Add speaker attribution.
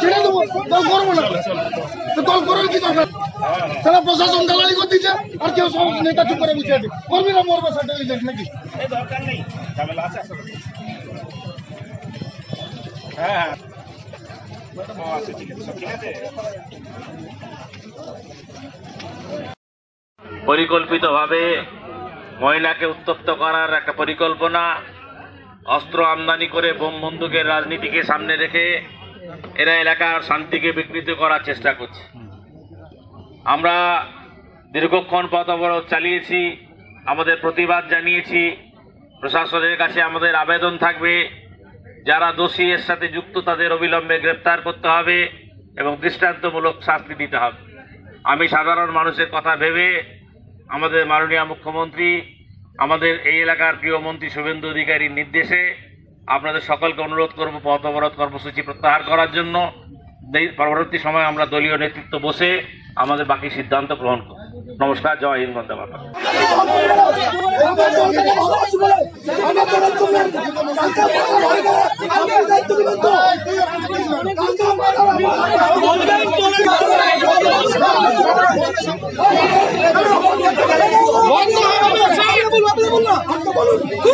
Speaker 1: ছেড়ে তারা প্রশাসন দালালি করে দিচ্ছে আর কেউ সব নেতা চুপ করে বসে আছে। কর্মীরা মরবে নাকি?
Speaker 2: দরকার নেই ঝামেলা আছে আশা করি হ্যাঁ। হ্যাঁ আছে?
Speaker 3: পরিকল্পিতভাবে মহিলাকে উত্তপ্ত করার একটা পরিকল্পনা অস্ত্র আমদানি করে বোম বন্দুকের রাজনীতিকে সামনে রেখে এরা এলাকার শান্তিকে বিকৃত করার চেষ্টা করছে। আমরা দীর্ঘক্ষণ পথ অবরোধ চালিয়েছি, আমাদের প্রতিবাদ জানিয়েছি, প্রশাসনের কাছে আমাদের আবেদন থাকবে, যারা দোষী এর সাথে যুক্ত তাদের অবিলম্বে গ্রেপ্তার করতে হবে এবং দৃষ্টান্তমূলক শাস্তি দিতে হবে। আমি সাধারণ মানুষের কথা ভেবে আমাদের মাননীয় মুখ্যমন্ত্রী, আমাদের এই এলাকার প্রিয় মন্ত্রী শুভেন্দু অধিকারীর নির্দেশে আপনাদের সকলকে অনুরোধ করব পথ অবরোধ কর্মসূচি প্রত্যাহার করার জন্য পরবর্তী সময় আমরা দলীয় নেতৃত্ব বসে আমাদের বাকি সিদ্ধান্ত গ্রহণ করব নমস্কার জয় হিন্দ বন্দে।
Speaker 1: নাটক